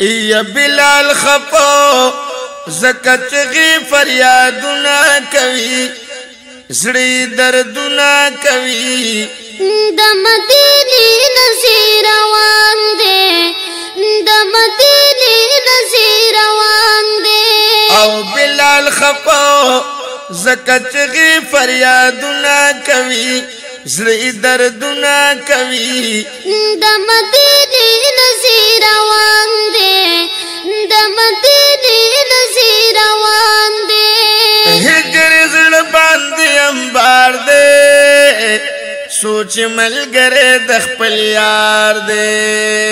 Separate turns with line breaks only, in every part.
ای بلال خپو زکه چغي فریادونه کوي زړی دردونه کوي
د مدینه نزیر روان دی د مدینه نزیر روان دی او
بلال خپو زکه چغي فریادونه کوي زړی دردونه کوي د
مدینه نزیر
چې ملګری د خپل یار دی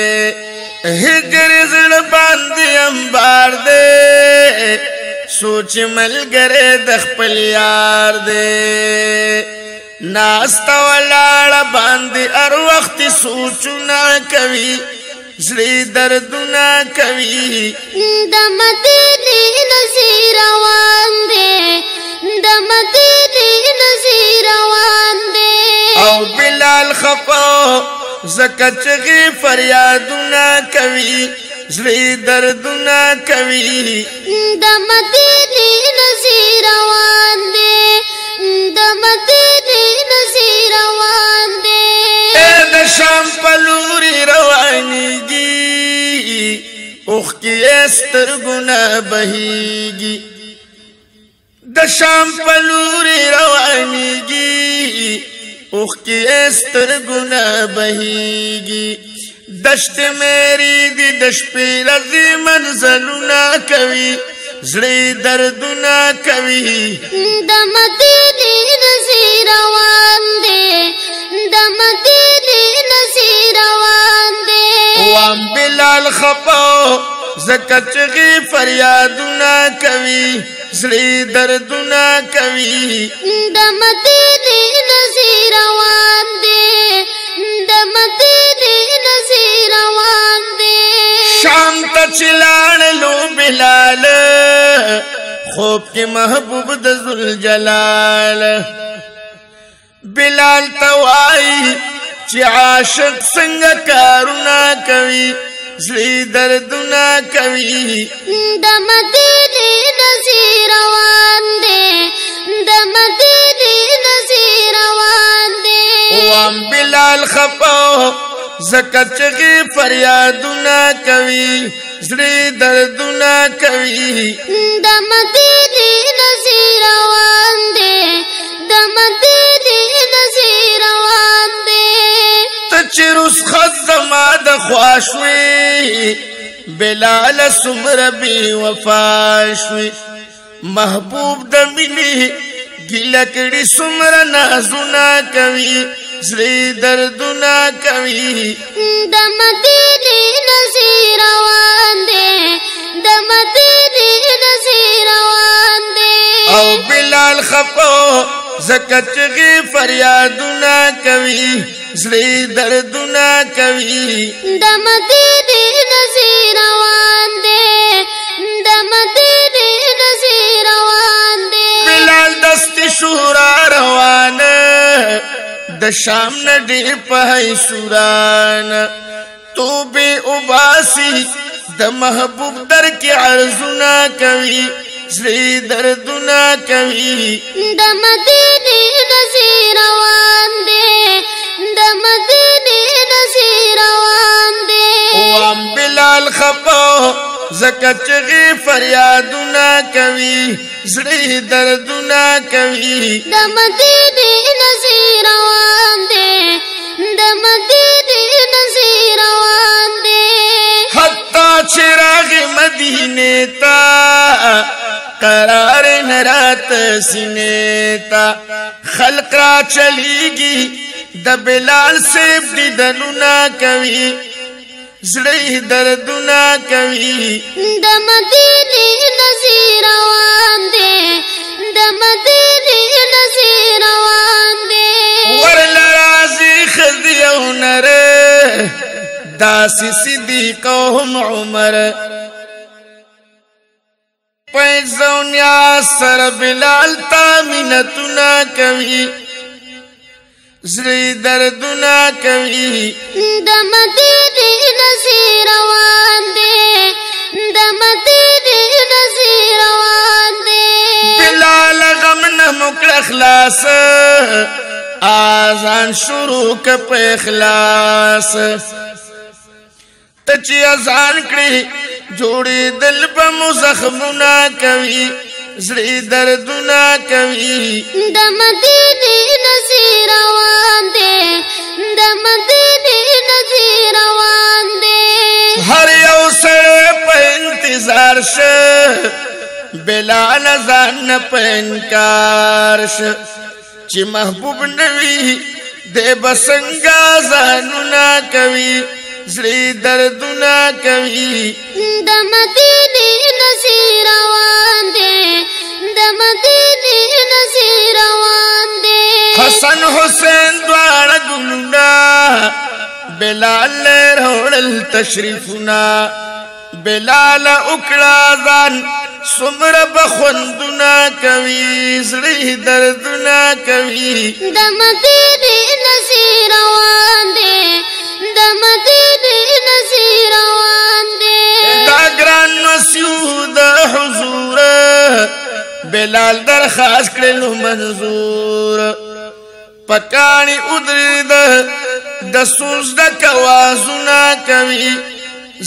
هګر زړه باندې انبار دی سوچ ملګری د خپل یار دی ناستا ولاړ باندې هر وخت سوچونه کوي زړه دردونه کوي د مدینه نزیر روان دی
د مکه دی نذیر روان دی او بلال
خفا زکه چغي فریادونه کوي زړه دردونه کوي
د مکه دی نذیر روان دی د مکه دی نذیر روان دی د
شام په لوري روانيږي اوخ کې استرګونه بهيږي د شام په لور روانيږي اوخ کې سترګونه بهيږي دشت مېری دي د شپې لذي منزلونه کوي زړې دردونه کوي د مدینه نزي روان دي د
مدینه نزي روان دي وام
بلال خپاو زکه چغي فریادونه کوي زړی دردونه کوي د مته دې
نظر روان دې د مته دې نظر روان دې
شانت چلان لو بلال خوب کې محبوب د ذل جلال بلال توای چې عاشق څنګه کارونه کوي زلی دردنا کوي د مدینه نزیر روان دی
د مدینه نزیر روان دی وام
بلال خپاو زکه چغي فریادونه کوي زلی دردنا کوي د مدینه نزیر
روان دی د مدینه نزیر
ته چې رسخت زما د خواشوي بلال سمر بي وفاشوي محبوب د ملي ګلکړي سمر نازونه کوي زری دردونه کوي د مدینه نزیر روان
دي د مدینه نزیر روان دي
او بلال خفو زکه چغي فریادونه کوي زړه دردونه کوي
د مدې دې نذیر روان
دې د مدې دې نذیر روان دې بلال دست شورا روانه د شام نه دې پهي سوران تو به وباسي د محبوب در کې عرضونه کوي زړه دردونه کوي د مدې دې زکه چغي فریادونه کوي زړه دردونه کوي د مدینه نذیر روان دي د مدینه نذیر روان دي حتا چراغ مدینه تا قرار نرات سینې تا خلق را چلیږي د بلال سیف دیدنونه کوي زړه دردونه کوي د مدینه
نذیر روان
دی د
مدینه نذیر روان دی ورل
راځي خدیو نر داس صدیق هم عمر پېزونیا سر بلال تا مينتونه کوي زلی دردنا کوي د مته دې نصیر روان دې
د مته دې نصیر روان دې بلال
غم نه مکړه خلاص اذان شروع ک په اخلاص ته چې اذان کړي جوړې دل په مزخمونه کوي زړه دردونه کوي د مدینه نذیر روان دی
د مدینه نذیر روان دی هر یو سره
په انتظار شه بلا نزان په انکار شه چې محبوب نوي د بسنګا زانونا کوي زړه دردونه کوي
د مدینه نذیر روان حسن
حسین دوار گلونا بلال روڑل تشریفنا بلال اکڑازان سمر بخوندنا کوي زړه دردنا کوي د مدینه نذیر
روان دي د مدینه نذیر روان دي دا
ګران مسعود حضور بلال درخواست کړلو منظور پکانی ادری ده د سوز د کوازونا کوي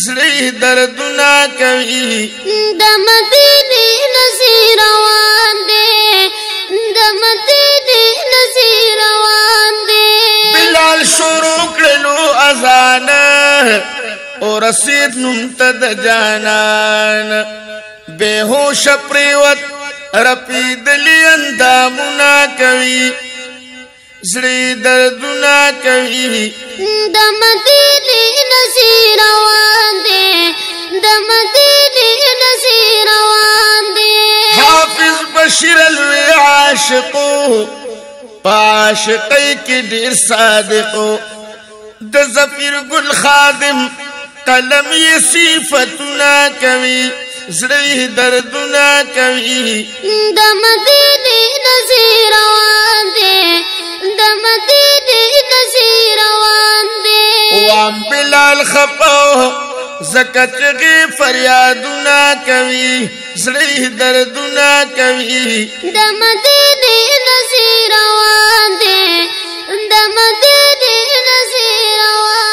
زړه دردونا کوي د مدینه نذیر روان دی
د مدینه نذیر روان دی بلال
شروع کړلو اذان او رسید نوم ته د جانان بهوش پریوت رپی دلی اندامونا کوي زړی دردونه کوي د مدینه نسی روان دی د
مدینه نسی روان دی حافظ
بشیر الوی عاشقو پاشقی کی ډیر صادقو د زفیر گل خادم قلم یې صفاتنا کوي زړه دردونه کوي د مدې
دې نظر روان دي د مدې دې نظر روان دي وام
بلال خپاو زکچغي فریادونه کوي زړه دردونه کوي د مدې دې نظر روان دي د مدې دې
نظر روان